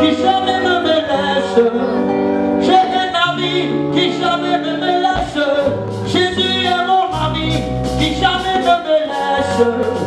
qui jamais ne me laisse. J'ai un ami qui jamais ne me laisse. Jésus est mon ami qui jamais ne me laisse.